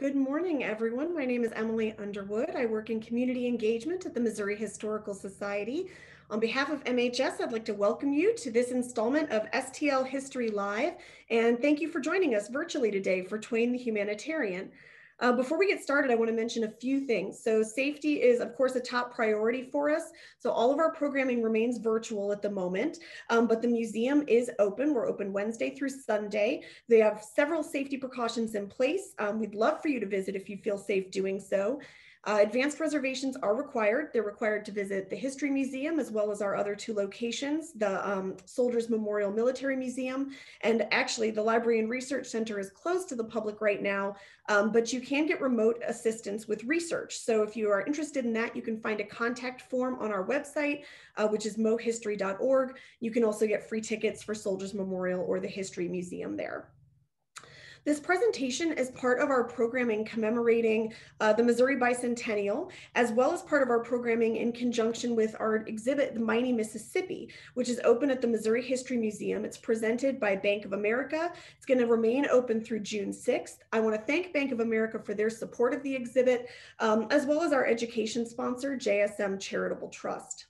Good morning, everyone. My name is Emily Underwood. I work in community engagement at the Missouri Historical Society. On behalf of MHS, I'd like to welcome you to this installment of STL History Live, and thank you for joining us virtually today for Twain the Humanitarian. Uh, before we get started, I want to mention a few things. So safety is, of course, a top priority for us. So all of our programming remains virtual at the moment, um, but the museum is open. We're open Wednesday through Sunday. They have several safety precautions in place. Um, we'd love for you to visit if you feel safe doing so. Uh, advanced reservations are required. They're required to visit the History Museum as well as our other two locations, the um, Soldiers Memorial Military Museum. And actually, the Library and Research Center is closed to the public right now, um, but you can get remote assistance with research. So if you are interested in that, you can find a contact form on our website, uh, which is mohistory.org. You can also get free tickets for Soldiers Memorial or the History Museum there. This presentation is part of our programming commemorating uh, the Missouri Bicentennial, as well as part of our programming in conjunction with our exhibit, The Mighty Mississippi, which is open at the Missouri History Museum. It's presented by Bank of America. It's going to remain open through June 6th. I want to thank Bank of America for their support of the exhibit, um, as well as our education sponsor, JSM Charitable Trust.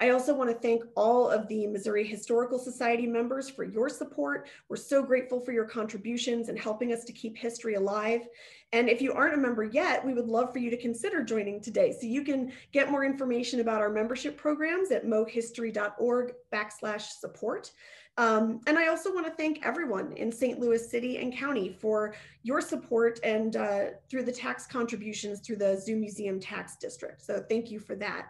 I also want to thank all of the Missouri Historical Society members for your support. We're so grateful for your contributions and helping us to keep history alive. And if you aren't a member yet, we would love for you to consider joining today. So you can get more information about our membership programs at mohistory.org backslash support. Um, and I also want to thank everyone in St. Louis City and County for your support and uh, through the tax contributions through the Zoo Museum Tax District. So thank you for that.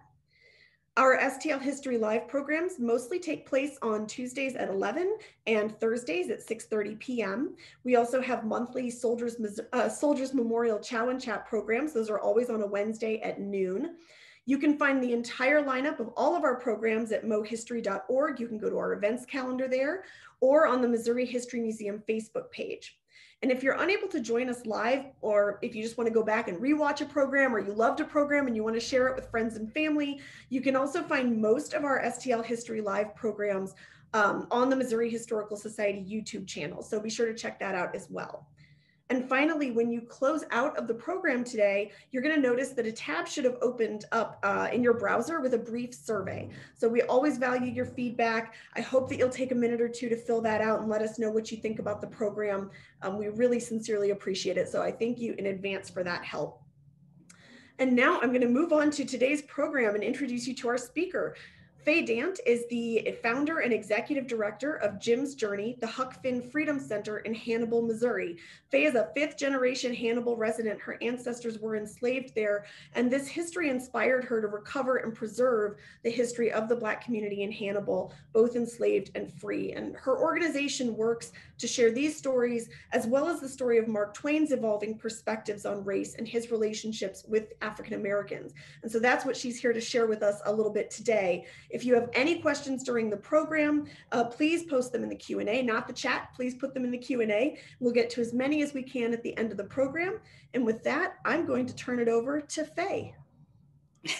Our STL History Live programs mostly take place on Tuesdays at 11 and Thursdays at 6.30 p.m. We also have monthly Soldiers, uh, Soldiers Memorial Chow and Chat programs. Those are always on a Wednesday at noon. You can find the entire lineup of all of our programs at mohistory.org. You can go to our events calendar there or on the Missouri History Museum Facebook page. And if you're unable to join us live, or if you just want to go back and rewatch a program, or you loved a program and you want to share it with friends and family, you can also find most of our STL History Live programs um, on the Missouri Historical Society YouTube channel. So be sure to check that out as well. And finally, when you close out of the program today, you're going to notice that a tab should have opened up uh, in your browser with a brief survey. So we always value your feedback. I hope that you'll take a minute or two to fill that out and let us know what you think about the program. Um, we really sincerely appreciate it. So I thank you in advance for that help. And now I'm going to move on to today's program and introduce you to our speaker. Faye Dant is the founder and executive director of Jim's Journey, the Huck Finn Freedom Center in Hannibal, Missouri. Faye is a fifth generation Hannibal resident. Her ancestors were enslaved there, and this history inspired her to recover and preserve the history of the Black community in Hannibal, both enslaved and free. And her organization works to share these stories, as well as the story of Mark Twain's evolving perspectives on race and his relationships with African Americans. And so that's what she's here to share with us a little bit today. If you have any questions during the program, uh, please post them in the Q&A, not the chat. Please put them in the Q&A. We'll get to as many as we can at the end of the program. And with that, I'm going to turn it over to Faye.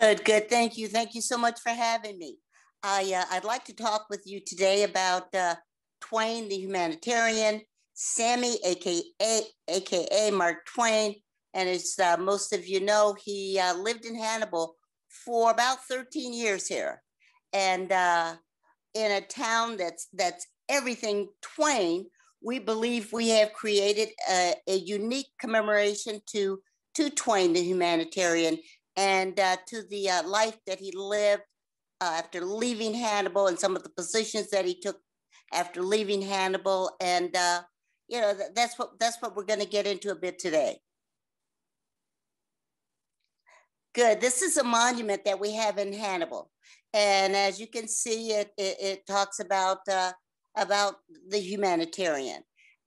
Good, good. Thank you. Thank you so much for having me. I, uh, I'd like to talk with you today about uh, Twain, the humanitarian, Sammy, AKA, AKA Mark Twain. And as uh, most of you know, he uh, lived in Hannibal for about 13 years here. And uh, in a town that's, that's everything Twain, we believe we have created a, a unique commemoration to, to Twain, the humanitarian, and uh, to the uh, life that he lived uh, after leaving Hannibal and some of the positions that he took after leaving Hannibal. And, uh, you know, th- that's what, that's what we're gonna get into a bit today. Good. This is a monument that we have in Hannibal. And as you can see, it, it, it talks about, uh, about the humanitarian.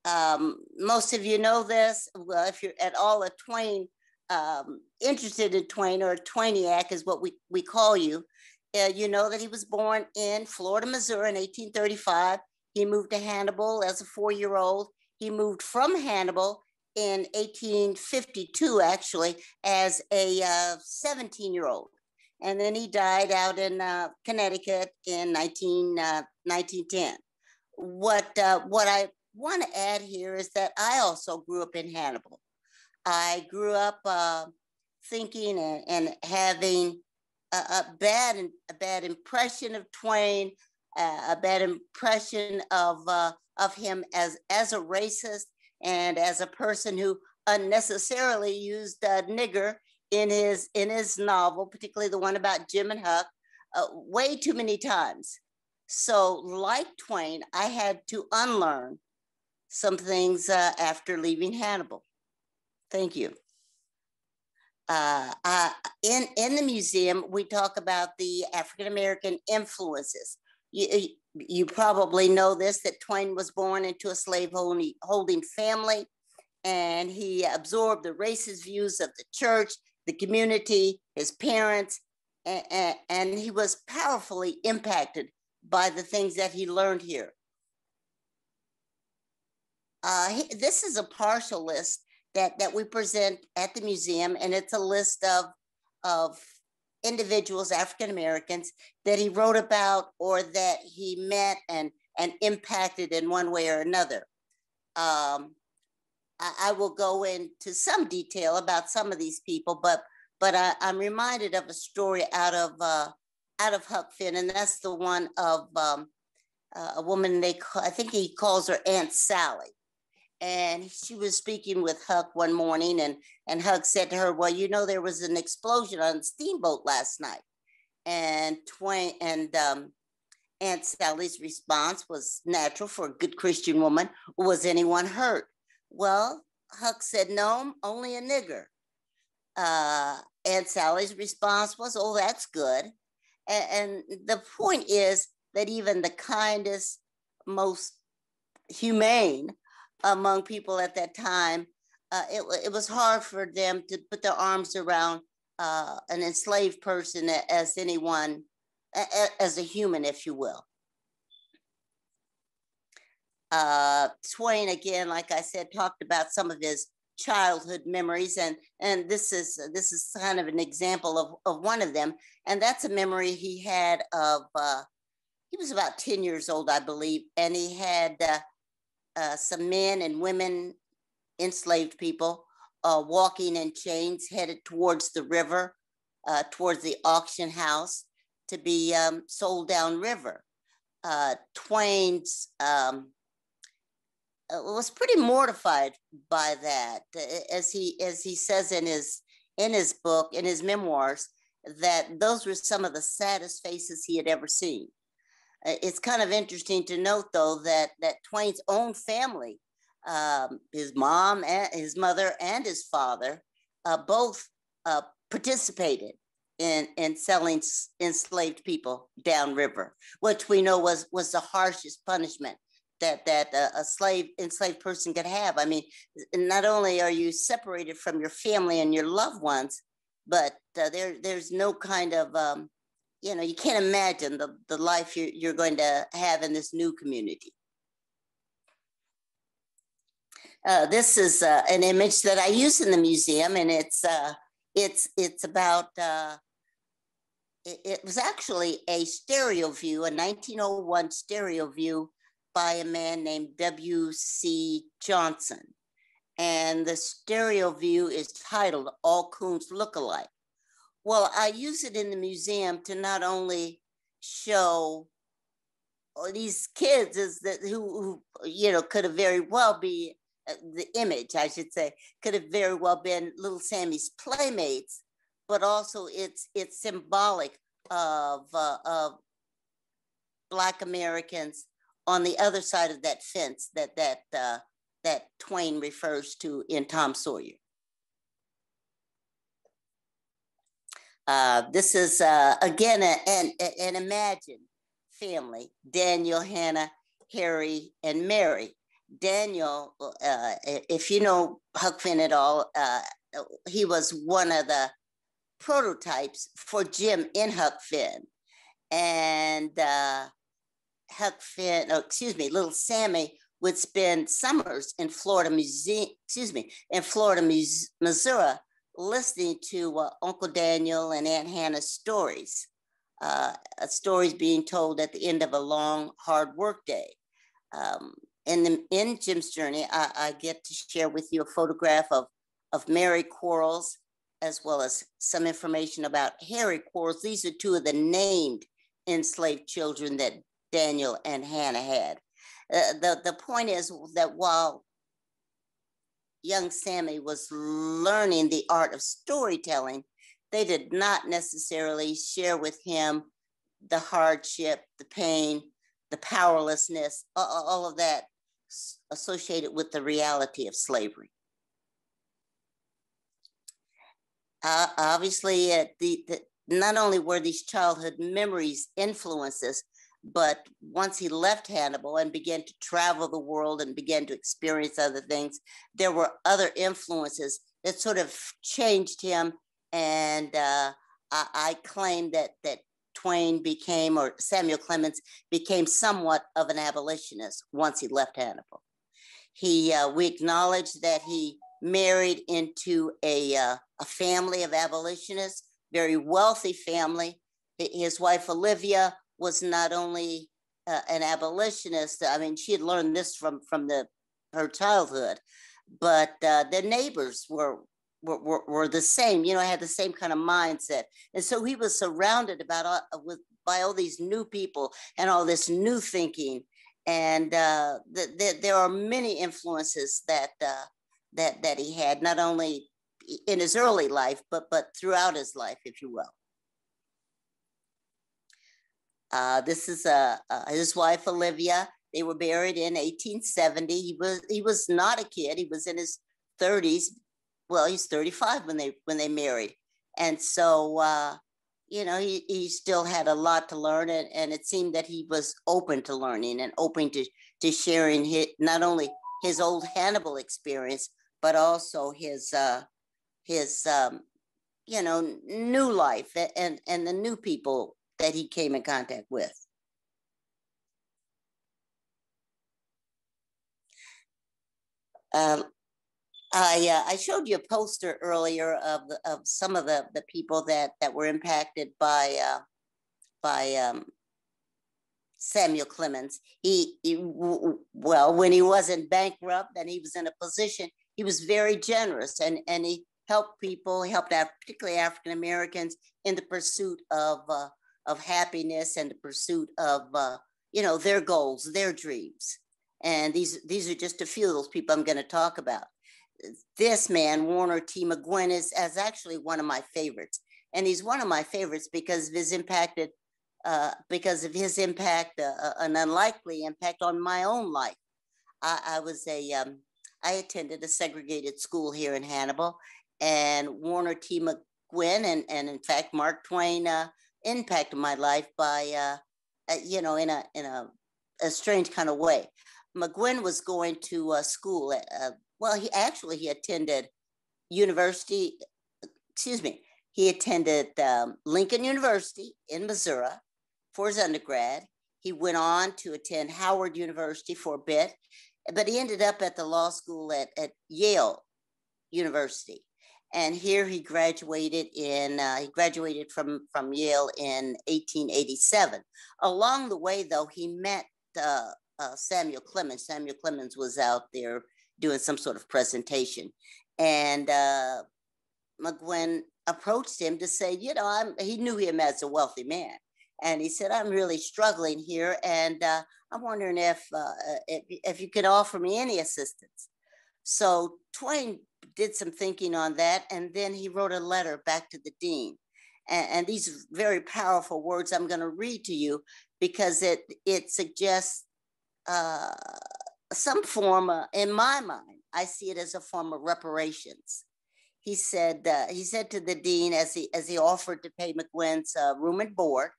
Um, most of you know this. Well, if you're at all a Twain, um, interested in Twain or Twainiac is what we, we call you, uh, you know that he was born in Florida, Missouri in 1835. He moved to Hannibal as a four-year-old. He moved from Hannibal in 1852, actually, as a 17 uh, year old. And then he died out in uh, Connecticut in 19, 1910. Uh, what, uh, what I want to add here is that I also grew up in Hannibal. I grew up uh, thinking and, and having a, a, bad a bad impression of Twain, a bad impression of uh, of him as as a racist and as a person who unnecessarily used nigger in his in his novel, particularly the one about Jim and Huck, uh, way too many times. So, like Twain, I had to unlearn some things uh, after leaving Hannibal. Thank you. Uh, uh, in in the museum, we talk about the African American influences. You, you probably know this that Twain was born into a slave holding family, and he absorbed the racist views of the church, the community, his parents, and, and he was powerfully impacted by the things that he learned here. Uh, he, this is a partial list that, that we present at the museum, and it's a list of, of individuals, African Americans, that he wrote about or that he met and, and impacted in one way or another. Um, I, I, will go into some detail about some of these people, but but I, am reminded of a story out of uh, out of Huck Finn, and that's the one of um, uh, a woman they call, I think he calls her Aunt Sally, and she was speaking with Huck one morning, and and Huck said to her, "Well, you know, there was an explosion on steamboat last night," and Twain and um, Aunt Sally's response was natural for a good Christian woman. Was anyone hurt? Well, Huck said, "No, only a nigger." Uh, Aunt Sally's response was, "Oh, that's good." And, and the point is that even the kindest, most humane among people at that time, uh, it, it was hard for them to put their arms around uh, an enslaved person as anyone, as a human, if you will. Uh, Twain, again, like I said, talked about some of his childhood memories, and and this is this is kind of an example of, of one of them, and that's a memory he had of. Uh, he was about ten years old, I believe, and he had uh, uh, some men and women, enslaved people, uh, walking in chains headed towards the river, uh, towards the auction house to be um, sold downriver. Uh, Twain's um, uh, was pretty mortified by that, as he as he says in his in his book in his memoirs that those were some of the saddest faces he had ever seen. Uh, it's kind of interesting to note, though, that that Twain's own family, um, his mom and his mother and his father, uh, both uh, participated in in selling enslaved people downriver, which we know was was the harshest punishment that that a, a slave enslaved person could have. I mean, not only are you separated from your family and your loved ones, but uh, there there's no kind of um, you know, you can't imagine the, the life you're, you're going to have in this new community. Uh, this is uh, an image that I use in the museum, and it's uh, it's it's about. Uh, it, it, was actually a stereo view, a 1901 stereo view by a man named W.C. Johnson, and the stereo view is titled "All Coons Look Alike." Well, I use it in the museum to not only show uh, these kids is that who, who you know could have very well be uh, the image I should say could have very well been little Sammy's playmates, but also it's it's symbolic of uh, of Black Americans on the other side of that fence that that uh, that Twain refers to in Tom Sawyer. Uh, this is, uh, again, an, an Imagine family Daniel, Hannah, Harry, and Mary. Daniel, uh, if you know Huck Finn at all, uh, he was one of the prototypes for Jim in Huck Finn. And uh, Huck Finn, oh, excuse me, little Sammy would spend summers in Florida, Museum, excuse me, in Florida, Missouri, listening to uh, Uncle Daniel and Aunt Hannah's stories, uh, uh, stories being told at the end of a long, hard work day. Um, in, the, in Jim's journey, I, I, get to share with you a photograph of, of Mary Quarles, as well as some information about Harry Quarles. These are two of the named enslaved children that Daniel and Hannah had. Uh, the, the point is that while young Sammy was learning the art of storytelling, they did not necessarily share with him the hardship, the pain, the powerlessness, all of that associated with the reality of slavery. Uh, obviously, uh, the, the, not only were these childhood memories influences, but once he left Hannibal and began to travel the world and began to experience other things, there were other influences that sort of changed him. And uh, I, I claim that that Twain became, or Samuel Clemens became somewhat of an abolitionist once he left Hannibal. He, uh, we acknowledge that he married into a, uh, a family of abolitionists, very wealthy family. His wife Olivia was not only uh, an abolitionist. I mean, she had learned this from from the her childhood, but uh, the neighbors were, were, were were the same. You know, had the same kind of mindset, and so he was surrounded about all, uh, with by all these new people and all this new thinking. And uh, the, the, there are many influences that uh, that that he had, not only in his early life, but but throughout his life, if you will. Uh, this is uh, uh, his wife Olivia. They were married in 1870. He was he was not a kid. He was in his 30s. Well, he's 35 when they when they married, and so uh, you know he he still had a lot to learn, and, and it seemed that he was open to learning and open to to sharing his, not only his old Hannibal experience, but also his uh, his um, you know new life and and the new people that he came in contact with. Uh, I, uh, I showed you a poster earlier of, of some of the, the people that, that were impacted by, uh, by um, Samuel Clemens. He, he, well, when he wasn't bankrupt and he was in a position, he was very generous and, and he helped people, he helped out, particularly African Americans in the pursuit of, uh, of happiness and the pursuit of uh, you know their goals, their dreams. And these these are just a few of those people I'm going to talk about. This man, Warner T. McGuinn, is, is actually one of my favorites, and he's one of my favorites because of his impacted uh, because of his impact, uh, uh, an unlikely impact on my own life. I, I was a um, I attended a segregated school here in Hannibal, and Warner T. McGuinn and, and in fact Mark Twain uh, impacted my life by, uh, uh, you know, in a in a, a strange kind of way. McGuinn was going to uh, school. At, uh, well, he actually he attended university. Excuse me. He attended um, Lincoln University in Missouri for his undergrad. He went on to attend Howard University for a bit, but he ended up at the law school at, at Yale University and here he graduated in uh, he graduated from from Yale in 1887. Along the way, though, he met uh, uh, Samuel Clemens. Samuel Clemens was out there doing some sort of presentation, and uh, McGuinn approached him to say, you know, I'm, he knew him as a wealthy man, and he said, I'm really struggling here, and uh, I'm wondering if, uh, if if you could offer me any assistance. So Twain did some thinking on that, and then he wrote a letter back to the dean. And, and these very powerful words I'm going to read to you because it it suggests uh, some form, of, in my mind, I see it as a form of reparations. He said uh, he said to the dean as he as he offered to pay McGuinn's uh, room and board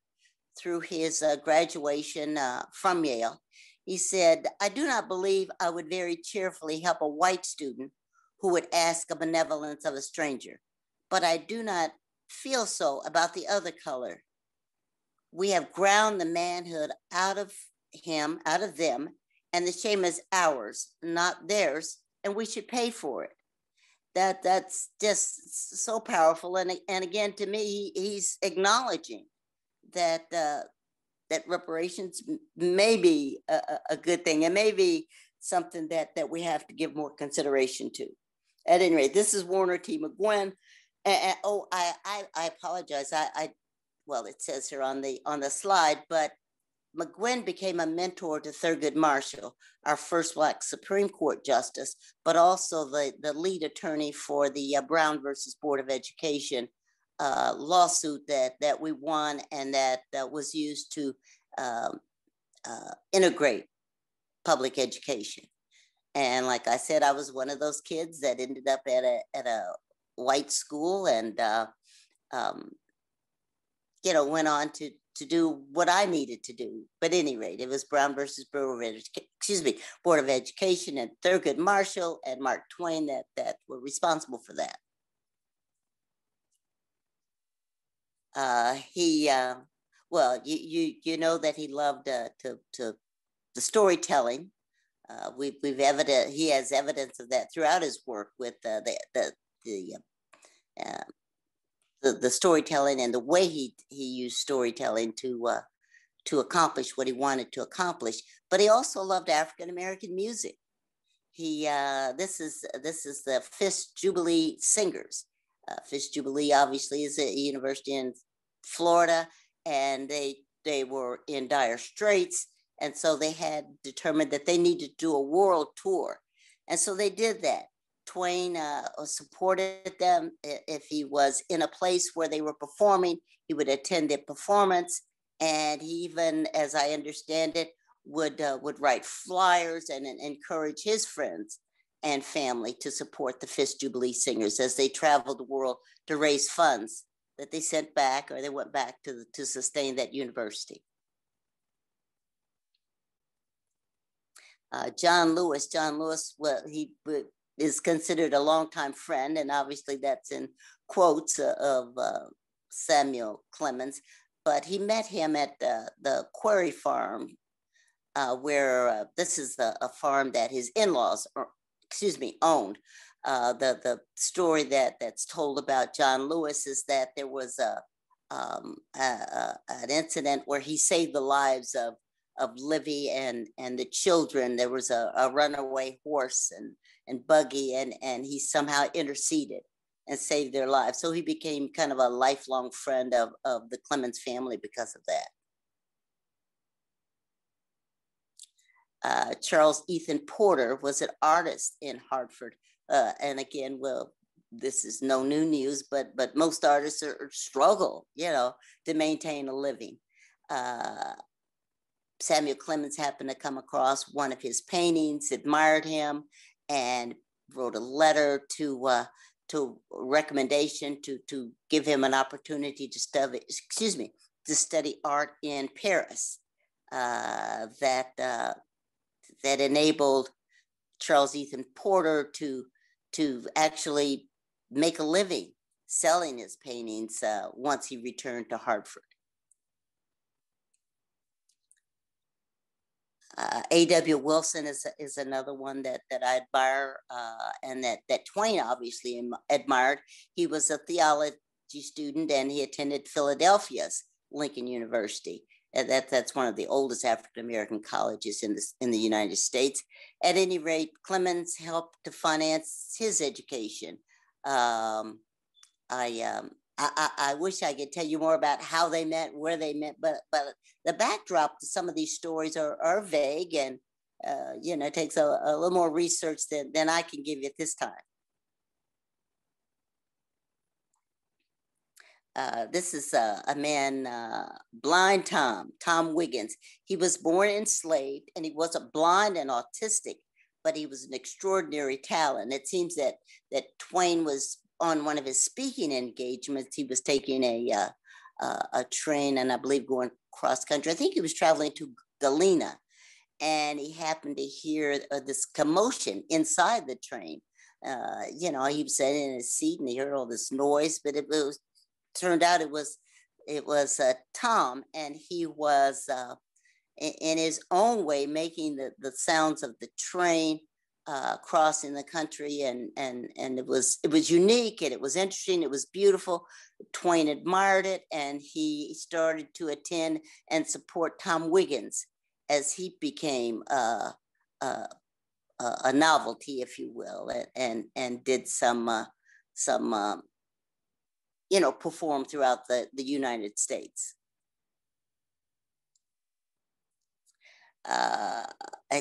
through his uh, graduation uh, from Yale. He said, I do not believe I would very cheerfully help a white student who would ask a benevolence of a stranger. But I do not feel so about the other color. We have ground the manhood out of him, out of them, and the shame is ours, not theirs, and we should pay for it. That that's just so powerful, and and again, to me, he's acknowledging that uh, that reparations may be a, a good thing, and maybe something that that we have to give more consideration to. At any rate, this is Warner T. McGuinn. And, and, oh, I, I, I apologize. I, I, well, it says here on the on the slide, but McGuinn became a mentor to Thurgood Marshall, our first Black Supreme Court justice, but also the, the lead attorney for the uh, Brown versus Board of Education uh, lawsuit that, that we won and that, that was used to um, uh, integrate public education. And like I said, I was one of those kids that ended up at a, at a white school and, uh, um, you know, went on to, to do what I needed to do. But any rate, it was Brown versus Board of Education, excuse me, Board of Education and Thurgood Marshall and Mark Twain that, that were responsible for that. Uh, he, uh, well, you, you, you know that he loved uh, to, to the storytelling. Uh, we've, we've evident, he has evidence of that throughout his work with uh, the, the, the uh, the, the storytelling and the way he he used storytelling to uh, to accomplish what he wanted to accomplish. But he also loved African American music. He uh, this is this is the Fisk Jubilee Singers. Uh, Fisk Jubilee obviously is a university in Florida, and they they were in dire straits, and so they had determined that they needed to do a world tour, and so they did that. Twain uh, supported them. If he was in a place where they were performing, he would attend their performance. And he even, as I understand it, would, uh, would write flyers and, and encourage his friends and family to support the Fisk Jubilee Singers as they traveled the world to raise funds that they sent back or they went back to, to sustain that university. Uh, John Lewis, John Lewis, well, he is considered a longtime friend, and obviously that's in quotes uh, of uh, Samuel Clemens. But he met him at the, the Quarry Farm, uh, where uh, this is a farm that his in-laws, or, excuse me, owned. The the story that that's told about John Lewis is that there was a, um, an incident where he saved the lives of of Livy and and the children. There was a, a runaway horse and and buggy, and and he somehow interceded and saved their lives. So he became kind of a lifelong friend of of the Clemens family because of that. Uh, Charles Ethan Porter was an artist in Hartford, uh, and again, well, this is no new news, but but most artists are, struggle, you know, to maintain a living. Uh, Samuel Clemens happened to come across one of his paintings, admired him, and wrote a letter to uh, to recommendation to to give him an opportunity to study. Excuse me, to study art in Paris. Uh, that uh, that enabled Charles Ethan Porter to to actually make a living selling his paintings uh, once he returned to Hartford. Uh, A.W. Wilson is, is another one that, that I admire uh, and that, that Twain obviously admired. He was a theology student and he attended Philadelphia's Lincoln University. And that, that's one of the oldest African American colleges in, this, in the United States. At any rate, Clemens helped to finance his education. Um, I, um, I, I, wish I could tell you more about how they met, where they met, but but the backdrop to some of these stories are, are vague and uh, you know takes a, a little more research than, than I can give you at this time. Uh, this is a, a man, uh, blind Tom, Tom Wiggins. He was born enslaved and he wasn't blind and autistic, but he was an extraordinary talent. It seems that that Twain was on one of his speaking engagements, he was taking a uh, uh, a train and I believe going cross country. I think he was traveling to Galena, and he happened to hear uh, this commotion inside the train. Uh, you know, he was sitting in his seat and he heard all this noise, but it was turned out it was it was uh, Tom, and he was uh, in, in his own way making the the sounds of the train uh, crossing the country and and and it was it was unique and it was interesting it was beautiful twain admired it and he started to attend and support tom wiggins as he became uh, uh, a, a novelty, if you will, and and, and did some some um, you know perform throughout the the United States.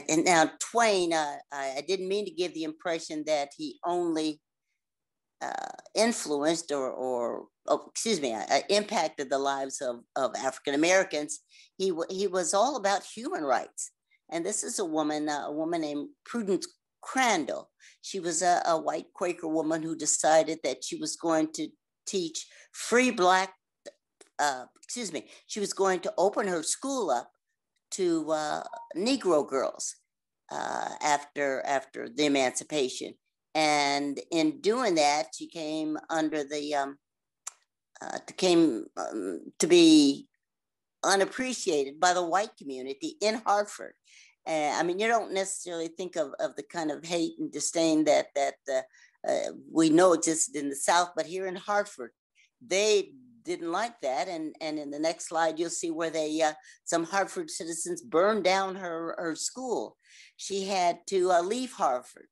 And now Twain, uh, I, I, didn't mean to give the impression that he only uh, influenced or, or oh, excuse me, uh, impacted the lives of, of African Americans. He, he was all about human rights. And this is a woman, uh, a woman named Prudence Crandall. She was a, a white Quaker woman who decided that she was going to teach free Black, uh, excuse me, she was going to open her school up to uh, Negro girls uh, after after the emancipation, and in doing that, she came under the um, uh, came um, to be unappreciated by the white community in Hartford. Uh, I mean, you don't necessarily think of, of the kind of hate and disdain that that uh, uh, we know existed in the South, but here in Hartford, they didn't like that. And, and in the next slide, you'll see where they, uh, some Hartford citizens burned down her, her school. She had to uh, leave Hartford.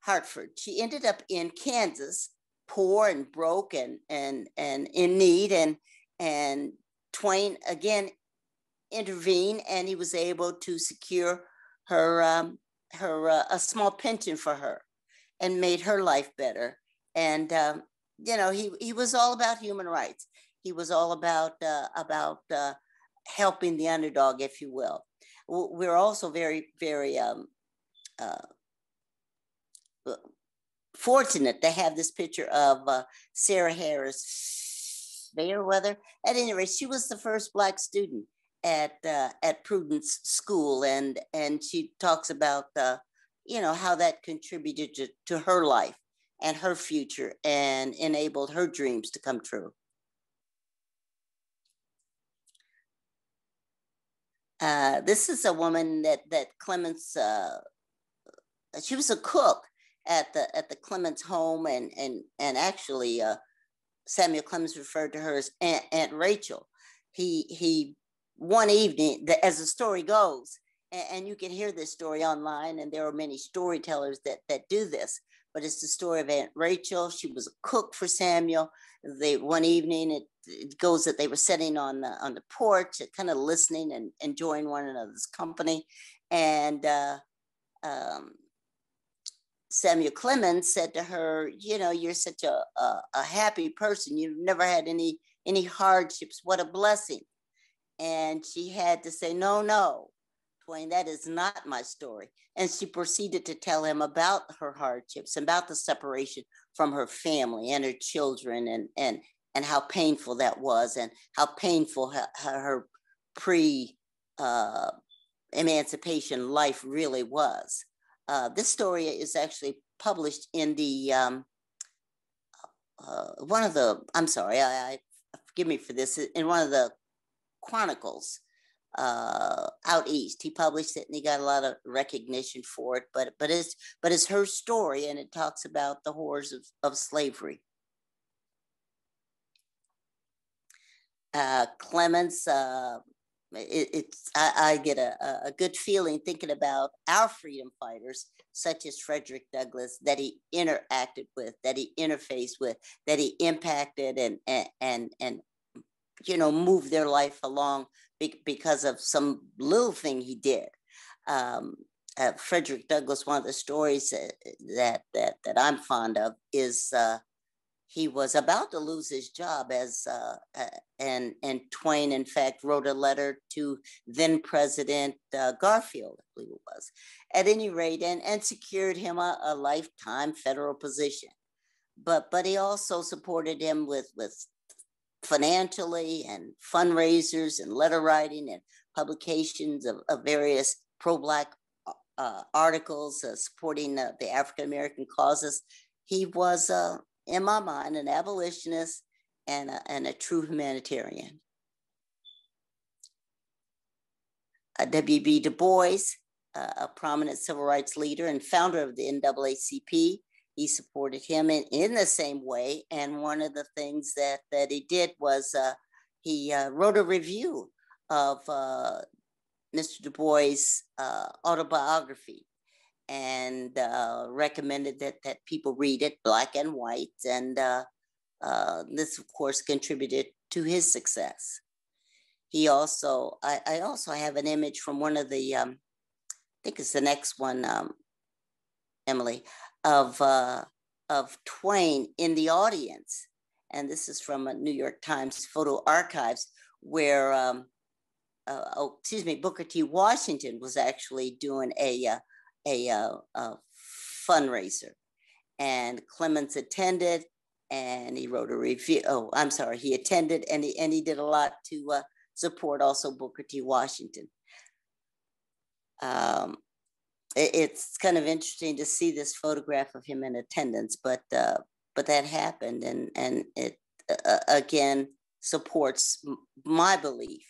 Hartford. She ended up in Kansas, poor and broke and and and in need. And and Twain again intervened, and he was able to secure her um, her uh, a small pension for her, and made her life better. And um, you know, he he was all about human rights. He was all about uh, about uh, helping the underdog, if you will. We're also very very um, uh, fortunate to have this picture of uh, Sarah Harris Fairweather. At any rate, she was the first black student at uh, at Prudence School, and and she talks about uh, you know how that contributed to, to her life and her future and enabled her dreams to come true. Uh, this is a woman that that Clemens. Uh, she was a cook at the at the Clemens home, and and and actually, uh, Samuel Clemens referred to her as Aunt, Aunt Rachel. He he one evening, the, as the story goes, and, and you can hear this story online, and there are many storytellers that that do this but it's the story of Aunt Rachel. She was a cook for Samuel. They one evening it, it goes that they were sitting on the on the porch, kind of listening and enjoying one another's company, and uh, um, Samuel Clemens said to her, "You know, you're such a, a a happy person. You've never had any any hardships. What a blessing." And she had to say, "No, no, That is not my story. And she proceeded to tell him about her hardships, about the separation from her family and her children, and and and how painful that was, and how painful her, her pre uh, emancipation life really was. Uh, this story is actually published in the um, uh, one of the. I'm sorry, I, I forgive me for this. In one of the chronicles uh, out east. He published it and he got a lot of recognition for it. But but it's but it's her story and it talks about the horrors of, of slavery. Uh, Clemens, uh, it, it's I, I get a, a good feeling thinking about our freedom fighters, such as Frederick Douglass, that he interacted with, that he interfaced with, that he impacted and and and, and you know moved their life along be- because of some little thing he did. Um, uh, Frederick Douglass, one of the stories that that that I'm fond of is uh, he was about to lose his job as uh, and and Twain in fact wrote a letter to then President uh, Garfield, I believe it was, at any rate, and and secured him a, a lifetime federal position. But but he also supported him with with financially and fundraisers and letter writing and publications of, of various pro-black uh, articles uh, supporting uh, the African American causes. He was, uh, in my mind, an abolitionist and a, and a true humanitarian. W.B. Du Bois, a prominent civil rights leader and founder of the NAACP, he supported him in, in the same way. And one of the things that, that he did was uh, he uh, wrote a review of uh, Mr. Du Bois' uh, autobiography. and uh, recommended that that people read it black and white and uh, this of course contributed to his success he also I, I also have an image from one of the um, i think it's the next one um, emily of uh, of twain in the audience and this is from a new york times photo archives where um, uh, oh, excuse me booker t washington was actually doing a uh, a, uh, a fundraiser and clemens attended and he wrote a review oh i'm sorry he attended and he, and he did a lot to uh, support also Booker T. Washington. Um, it's kind of interesting to see this photograph of him in attendance, but uh, but that happened, and and it uh, again supports my belief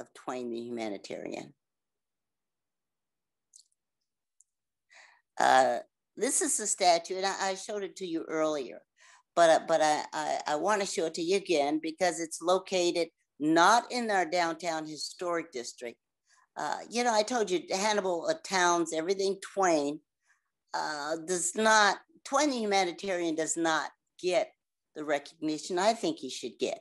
of Twain the humanitarian. Uh, this is the statue, and I, I, showed it to you earlier, but uh, but I, I, I want to show it to you again because it's located not in our downtown historic district. Uh, you know, I told you Hannibal uh, Towns, everything Twain uh, does not, Twain the humanitarian does not get the recognition I think he should get.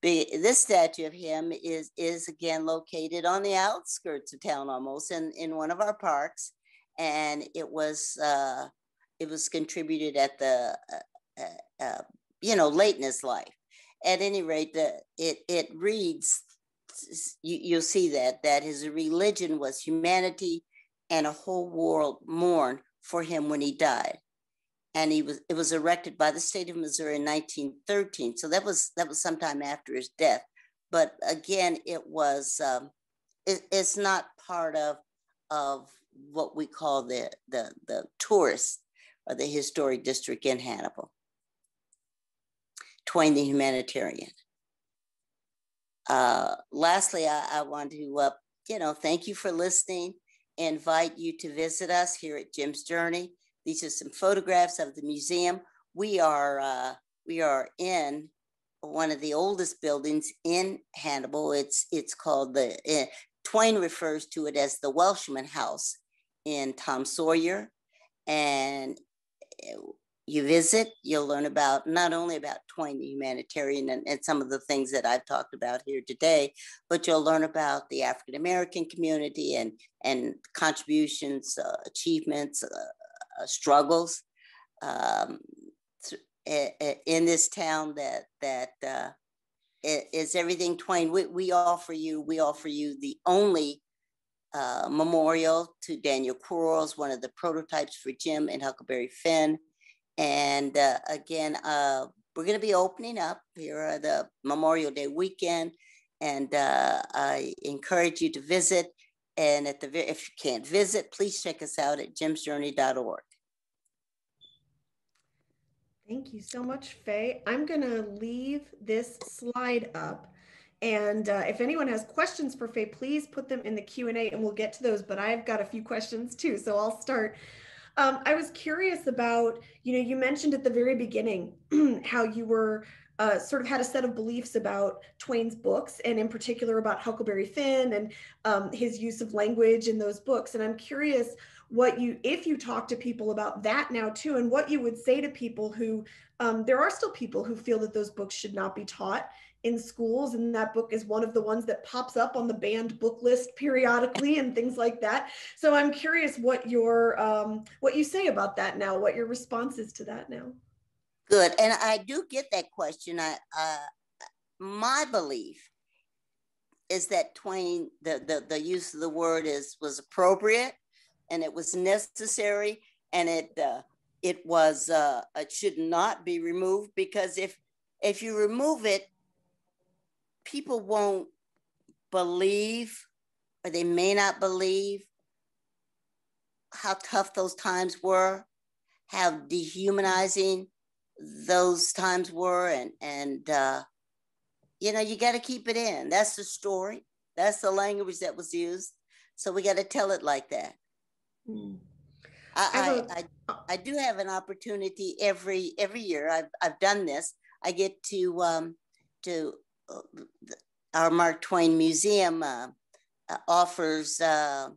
Be, this statue of him is is again located on the outskirts of town almost in, in one of our parks and it was uh, it was contributed at the uh, uh, you know late in his life at any rate, the, it, it reads, you, you'll see that, that his religion was humanity and a whole world mourned for him when he died. And he was, it was erected by the state of Missouri in 1913. So that was, that was sometime after his death. But again, it was, um, it, it's not part of, of what we call the, the, the tourist or the historic district in Hannibal. Twain the humanitarian. Uh, lastly, I, I, want to, uh, you know, thank you for listening. Invite you to visit us here at Jim's Journey. These are some photographs of the museum. We are uh, we are in one of the oldest buildings in Hannibal. It's it's called the uh, Twain refers to it as the Welshman House in Tom Sawyer, and you visit, you'll learn about not only about Twain the humanitarian and, and, some of the things that I've talked about here today, but you'll learn about the African American community and and contributions, uh, achievements, uh, uh, struggles um, in this town that that uh, is everything Twain. We, we offer you we offer you the only uh, memorial to Daniel Quarles, one of the prototypes for Jim and Huckleberry Finn. And uh, again, uh, we're going to be opening up here the Memorial Day weekend, and uh, I encourage you to visit. And at the if you can't visit, please check us out at jimsjourney.org. Thank you so much, Faye. I'm going to leave this slide up. And uh, if anyone has questions for Faye, please put them in the Q&A and we'll get to those. But I've got a few questions too, so I'll start. Um, I was curious about, you know, you mentioned at the very beginning how you were uh, sort of had a set of beliefs about Twain's books, and in particular about Huckleberry Finn and um, his use of language in those books. And I'm curious what you, if you talk to people about that now too, and what you would say to people who, um, there are still people who feel that those books should not be taught in schools and that book is one of the ones that pops up on the banned book list periodically and things like that. So i'm curious what your um, what you say about that now what your response is to that now. Good and i do get that question. I uh, my belief is that twain the, the the use of the word is was appropriate and it was necessary and it uh, it was uh, it should not be removed because if if you remove it people won't believe or they may not believe how tough those times were, how dehumanizing those times were, and and uh, you know you got to keep it in. That's the story. That's the language that was used. So we got to tell it like that. Mm. I, I, I, I, do have an opportunity every every year. I've I've done this. I get to um, to our Mark Twain Museum uh, uh, offers uh,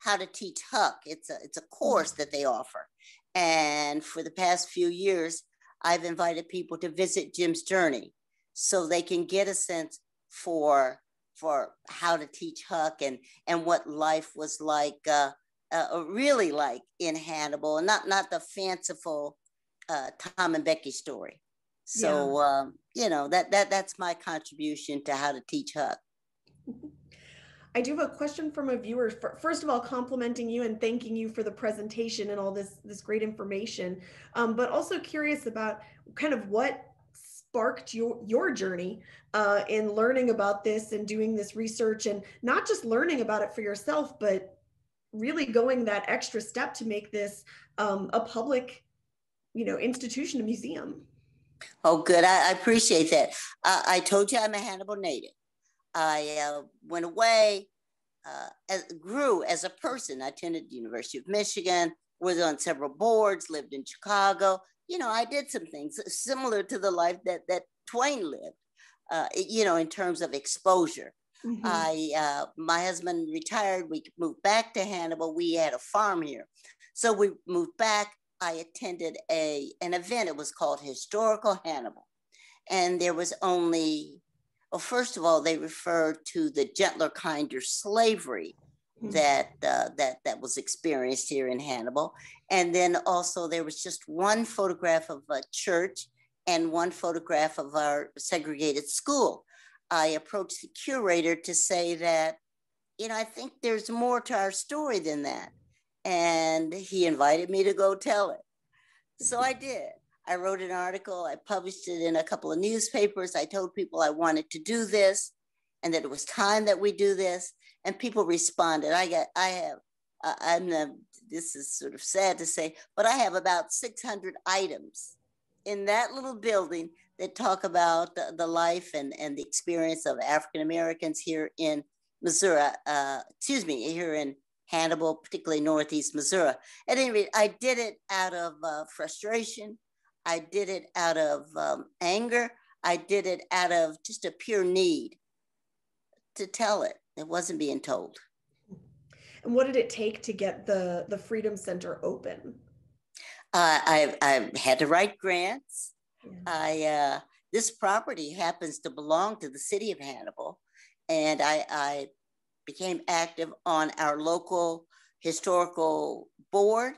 how to teach Huck. It's a it's a course that they offer, and for the past few years, I've invited people to visit Jim's journey, so they can get a sense for for how to teach Huck and and what life was like, uh, uh, really like in Hannibal, and not not the fanciful uh, Tom and Becky story. So yeah. um, you know that that that's my contribution to how to teach Huck. I do have a question from a viewer. First of all, complimenting you and thanking you for the presentation and all this this great information, um, but also curious about kind of what sparked your your journey uh, in learning about this and doing this research and not just learning about it for yourself, but really going that extra step to make this um, a public, you know, institution, a museum. Oh, good. I, I appreciate that. Uh, I told you I'm a Hannibal native. I uh, went away, uh, as, grew as a person. I attended the University of Michigan, was on several boards, lived in Chicago. You know, I did some things similar to the life that that Twain lived. Uh, you know, in terms of exposure. Mm-hmm. I, uh, my husband retired. We moved back to Hannibal. We had a farm here, so we moved back. I attended a an event. It was called Historical Hannibal, and there was only well, first of all, they referred to the gentler, kinder slavery mm-hmm. that uh, that that was experienced here in Hannibal, and then also there was just one photograph of a church and one photograph of our segregated school. I approached the curator to say that, you know, I think there's more to our story than that, and he invited me to go tell it. So I did. I wrote an article, I published it in a couple of newspapers. I told people I wanted to do this and that it was time that we do this. And people responded. I got, I have, uh, I'm this is sort of sad to say, but I have about 600 items in that little building that talk about the, the life and, and the experience of African Americans here in Missouri, uh, excuse me, here in Hannibal, particularly Northeast Missouri. At any rate, I did it out of uh, frustration I did it out of um, anger. I did it out of just a pure need to tell it. It wasn't being told. And what did it take to get the the Freedom Center open? Uh, I I had to write grants. Yeah. I uh, this property happens to belong to the city of Hannibal, and I I became active on our local historical board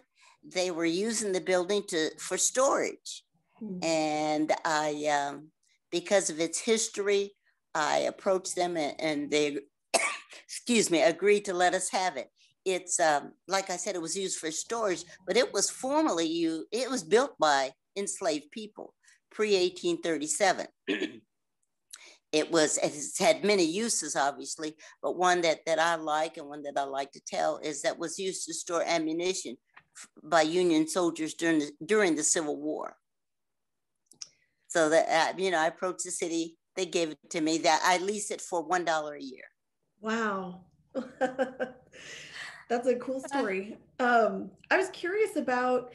they were using the building to for storage. Mm-hmm. And I, um, because of its history, I approached them and, and they, excuse me, agreed to let us have it. It's um, like I said, it was used for storage, but it was formerly you. It was built by enslaved people pre 1837. it was it's had many uses obviously but one that that i like and one that i like to tell is that was used to store ammunition by Union soldiers during the during the Civil War. So that uh, you know, I approached the city. They gave it to me. That I lease it for one dollar a year. Wow, that's a cool story. Um, I was curious about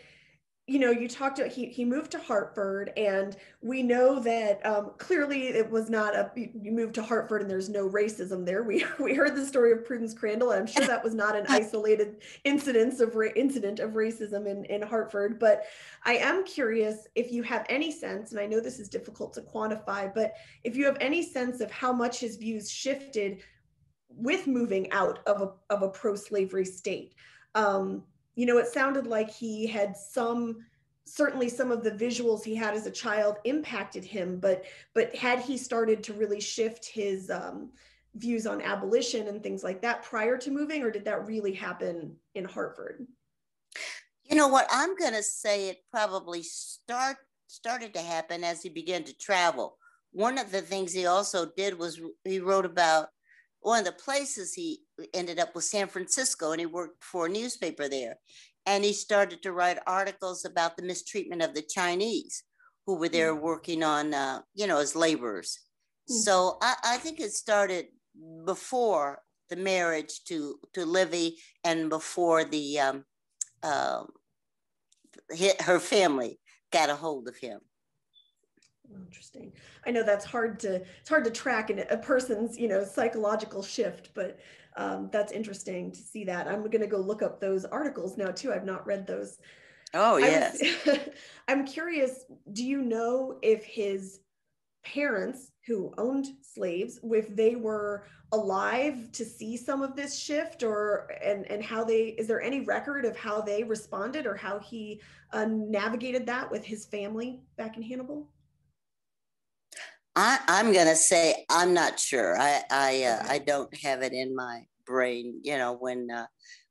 you know, you talked about he he moved to Hartford, and we know that um, clearly it was not a you moved to Hartford and there's no racism there. We we heard the story of Prudence Crandall, and I'm sure that was not an isolated incidence of ra- incident of racism in in Hartford. But I am curious if you have any sense, and I know this is difficult to quantify, but if you have any sense of how much his views shifted with moving out of a of a pro slavery state. Um, you know, it sounded like he had some certainly some of the visuals he had as a child impacted him but but had he started to really shift his um, views on abolition and things like that prior to moving or did that really happen in hartford? You know what? I'm going to say it probably start started to happen as he began to travel. One of the things he also did was he wrote about one of the places he ended up was San Francisco and he worked for a newspaper there. And he started to write articles about the mistreatment of the Chinese who were there mm. working on, uh, you know, as laborers. Mm-hmm. So I, I, think it started before the marriage to, to Livy and before the, um, uh, her family got a hold of him. Interesting. I know that's hard to it's hard to track in a person's you know psychological shift, but um, that's interesting to see that. I'm going to go look up those articles now too. I've not read those. Oh yes. Was, I'm curious. Do you know if his parents who owned slaves, if they were alive to see some of this shift, or and and how they is there any record of how they responded or how he uh, navigated that with his family back in Hannibal? I, I'm gonna say I'm not sure. I I uh, I don't have it in my brain. You know when uh,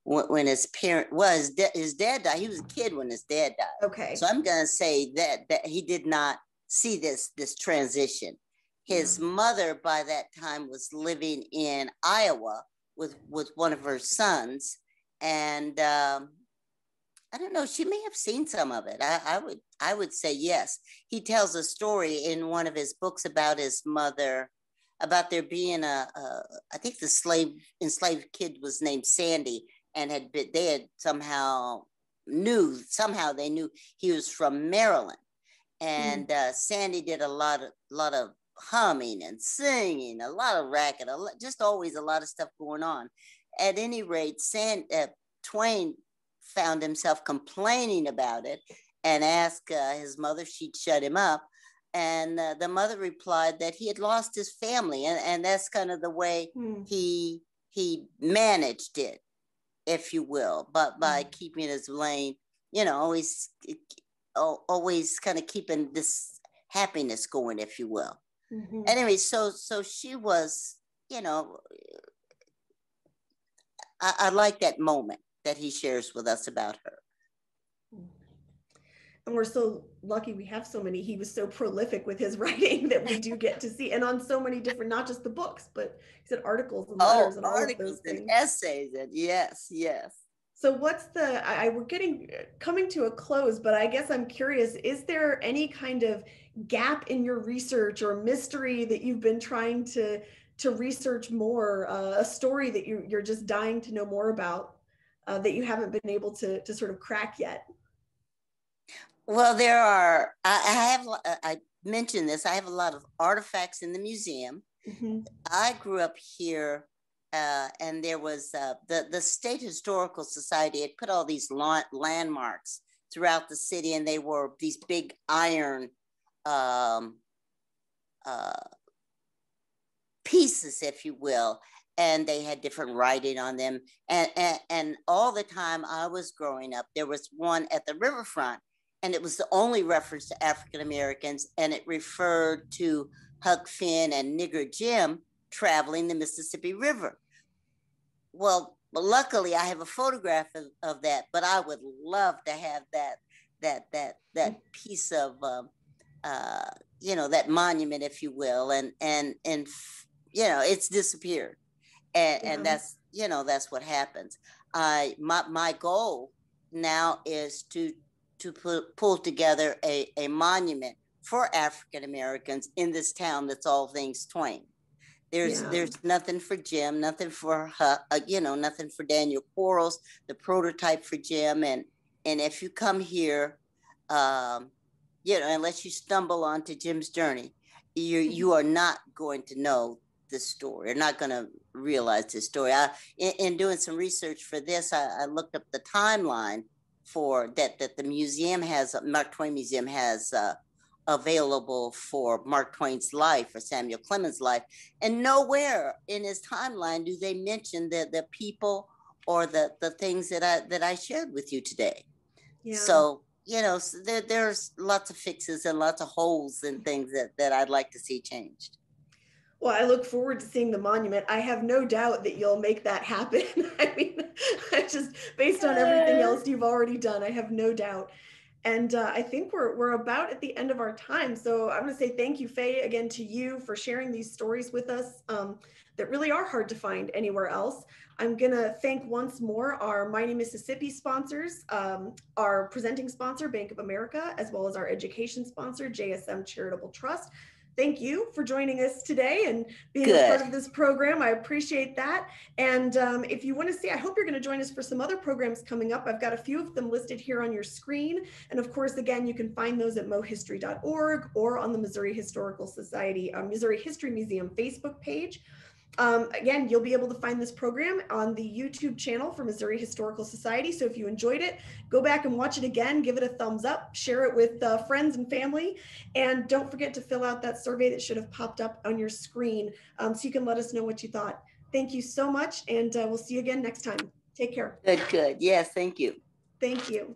when, when his parent was well, his, his dad died. He was a kid when his dad died. Okay. So I'm gonna say that that he did not see this this transition. His mm-hmm. mother by that time was living in Iowa with with one of her sons, and um, I don't know. She may have seen some of it. I, I would I would say yes. He tells a story in one of his books about his mother, about there being a, a I think the slave enslaved kid was named Sandy and had been they had somehow knew somehow they knew he was from Maryland, and mm. uh, Sandy did a lot of lot of humming and singing, a lot of racket, a lot, just always a lot of stuff going on. At any rate, Sand, uh, Twain found himself complaining about it and asked uh, his mother if she'd shut him up. And uh, the mother replied that he had lost his family, and, and that's kind of the way hmm. he he managed it, if you will, but by hmm. keeping his lane, you know, always always kind of keeping this happiness going, if you will. Mm-hmm. Anyway, so so she was, you know, I, I like that moment that he shares with us about her. And we're so lucky we have so many. He was so prolific with his writing that we do get to see, and on so many different, not just the books, but he said articles and letters oh, and all articles of those and essays. And yes, yes. So what's the? I, we're getting coming to a close, but I guess I'm curious: is there any kind of gap in your research or mystery that you've been trying to to research more? Uh, a story that you you're just dying to know more about? Uh, that you haven't been able to, to sort of crack yet? Well, there are, I, I have, uh, I mentioned this, I have a lot of artifacts in the museum. Mm-hmm. I grew up here uh, and there was uh, the, the State Historical Society had put all these la- landmarks throughout the city, and they were these big iron um, uh, pieces, if you will and they had different writing on them. And, and, and all the time I was growing up, there was one at the riverfront, and it was the only reference to African Americans, and it referred to Huck Finn and Nigger Jim traveling the Mississippi River. Well, luckily I have a photograph of, of that, but I would love to have that that that that piece of um, uh, you know that monument, if you will, and and and you know it's disappeared and, yeah. and that's you know that's what happens i my, my goal now is to to put, pull together a, a monument for african americans in this town that's all things twain there's yeah. there's nothing for jim nothing for uh, you know nothing for daniel quarles the prototype for jim and and if you come here um, you know unless you stumble onto jim's journey you you are not going to know this story. You're not going to realize this story. I, in, in, doing some research for this, I, I, looked up the timeline for that that the museum has, Mark Twain Museum has uh, available for Mark Twain's life or Samuel Clemens' life, and nowhere in his timeline do they mention the the people or the the things that I that I shared with you today. Yeah. So you know, so there, there's lots of fixes and lots of holes and things that that I'd like to see changed. Well, I look forward to seeing the monument. I have no doubt that you'll make that happen. I mean, I just based on everything else you've already done, I have no doubt. And uh, I think we're we're about at the end of our time. So I'm going to say thank you, Faye, again to you for sharing these stories with us um, that really are hard to find anywhere else. I'm going to thank once more our Mighty Mississippi sponsors, um, our presenting sponsor, Bank of America, as well as our education sponsor, JSM Charitable Trust thank you for joining us today and being Good. a part of this program. I appreciate that. And um, if you want to see, I hope you're going to join us for some other programs coming up. I've got a few of them listed here on your screen. And of course, again, you can find those at mohistory.org or on the Missouri Historical Society, uh, Missouri History Museum Facebook page. Um, again, you'll be able to find this program on the YouTube channel for Missouri Historical Society. So if you enjoyed it, go back and watch it again, give it a thumbs up, share it with uh, friends and family, and don't forget to fill out that survey that should have popped up on your screen um, so you can let us know what you thought. Thank you so much, and uh, we'll see you again next time. Take care. Good, good. Yes, thank you. Thank you.